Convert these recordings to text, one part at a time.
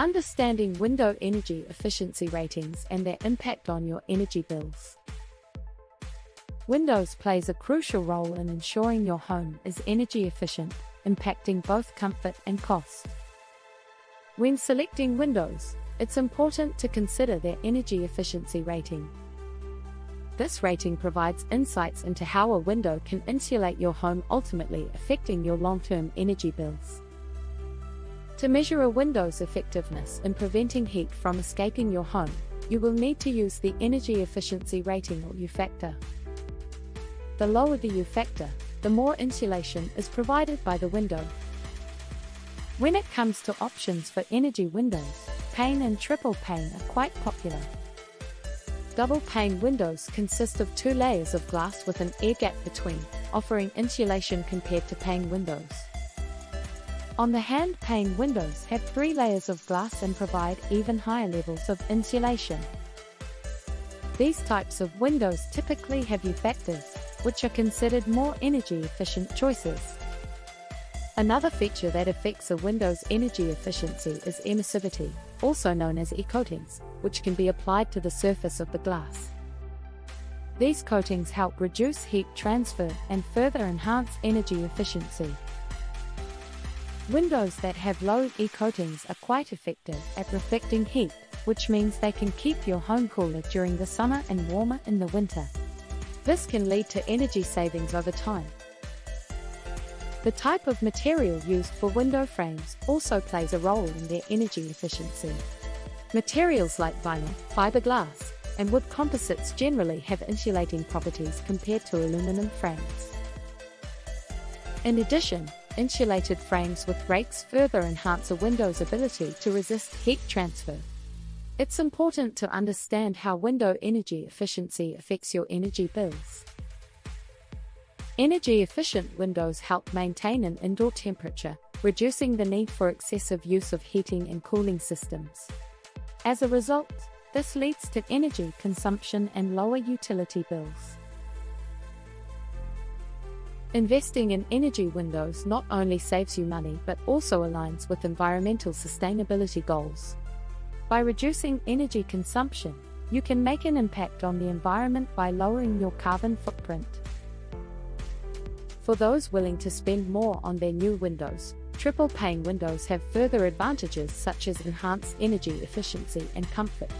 Understanding window energy efficiency ratings and their impact on your energy bills. Windows plays a crucial role in ensuring your home is energy efficient, impacting both comfort and cost. When selecting windows, it's important to consider their energy efficiency rating. This rating provides insights into how a window can insulate your home, ultimately affecting your long term energy bills. To measure a window's effectiveness in preventing heat from escaping your home, you will need to use the Energy Efficiency Rating or U factor. The lower the U factor, the more insulation is provided by the window. When it comes to options for energy windows, pane and triple pane are quite popular. Double pane windows consist of two layers of glass with an air gap between, offering insulation compared to pane windows. On the hand pane windows have three layers of glass and provide even higher levels of insulation. These types of windows typically have U factors, which are considered more energy efficient choices. Another feature that affects a window's energy efficiency is emissivity, also known as e-coatings, which can be applied to the surface of the glass. These coatings help reduce heat transfer and further enhance energy efficiency. Windows that have low E-coatings are quite effective at reflecting heat, which means they can keep your home cooler during the summer and warmer in the winter. This can lead to energy savings over time. The type of material used for window frames also plays a role in their energy efficiency. Materials like vinyl, fiberglass, and wood composites generally have insulating properties compared to aluminum frames. In addition, insulated frames with rakes further enhance a window's ability to resist heat transfer. It's important to understand how window energy efficiency affects your energy bills. Energy efficient windows help maintain an indoor temperature, reducing the need for excessive use of heating and cooling systems. As a result, this leads to energy consumption and lower utility bills. Investing in energy windows not only saves you money but also aligns with environmental sustainability goals. By reducing energy consumption, you can make an impact on the environment by lowering your carbon footprint. For those willing to spend more on their new windows, triple pane windows have further advantages such as enhanced energy efficiency and comfort.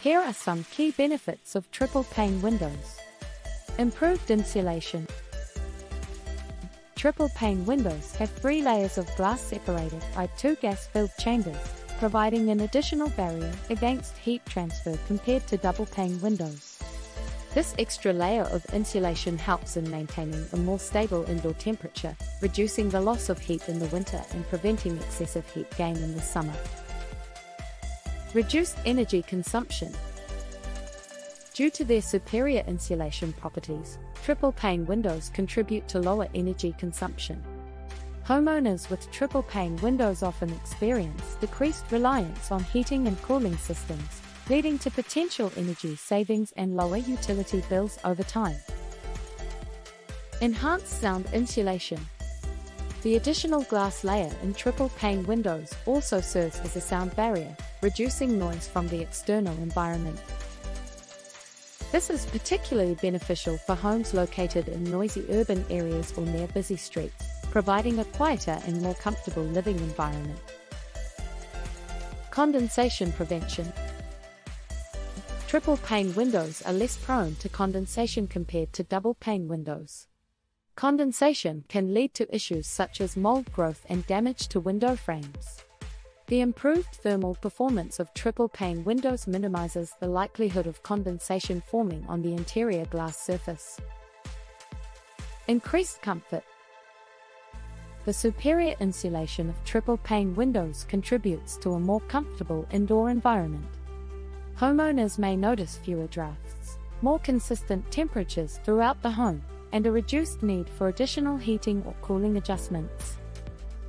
Here are some key benefits of triple pane windows. Improved insulation. Triple pane windows have three layers of glass separated by two gas-filled chambers, providing an additional barrier against heat transfer compared to double pane windows. This extra layer of insulation helps in maintaining a more stable indoor temperature, reducing the loss of heat in the winter and preventing excessive heat gain in the summer. Reduced energy consumption. Due to their superior insulation properties, triple pane windows contribute to lower energy consumption. Homeowners with triple pane windows often experience decreased reliance on heating and cooling systems, leading to potential energy savings and lower utility bills over time. Enhanced sound insulation. The additional glass layer in triple pane windows also serves as a sound barrier, reducing noise from the external environment. This is particularly beneficial for homes located in noisy urban areas or near busy streets, providing a quieter and more comfortable living environment. Condensation prevention. Triple pane windows are less prone to condensation compared to double pane windows. Condensation can lead to issues such as mold growth and damage to window frames. The improved thermal performance of triple pane windows minimizes the likelihood of condensation forming on the interior glass surface. Increased comfort. The superior insulation of triple pane windows contributes to a more comfortable indoor environment. Homeowners may notice fewer drafts, more consistent temperatures throughout the home, and a reduced need for additional heating or cooling adjustments.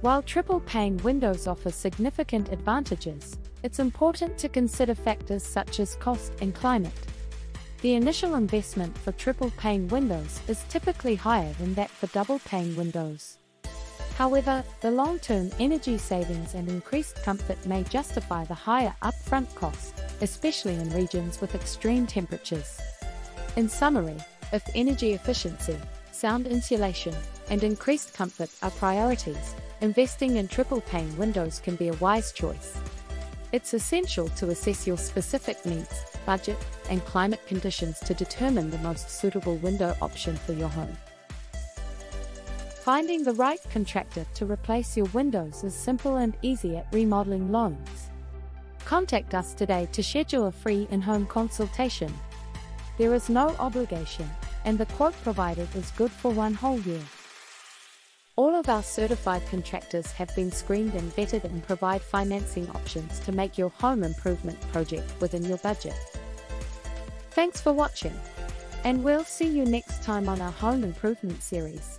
While triple pane windows offer significant advantages, it's important to consider factors such as cost and climate. The initial investment for triple pane windows is typically higher than that for double pane windows. However, the long-term energy savings and increased comfort may justify the higher upfront cost, especially in regions with extreme temperatures. In summary, if energy efficiency, sound insulation, and increased comfort are priorities, investing in triple pane windows can be a wise choice. It's essential to assess your specific needs, budget, and climate conditions to determine the most suitable window option for your home. Finding the right contractor to replace your windows is simple and easy at Remodeling Loans. Contact us today to schedule a free in-home consultation. There is no obligation, and the quote provided is good for one whole year. All of our certified contractors have been screened and vetted and provide financing options to make your home improvement project within your budget. Thanks for watching, and we'll see you next time on our home improvement series.